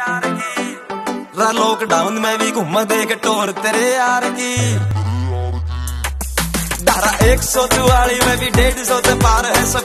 यार की। लॉकडाउन में भी घूम देख टोर तेरे यार की। धारा एक सौ चुवाली में भी डेढ़ सौ से पार है सब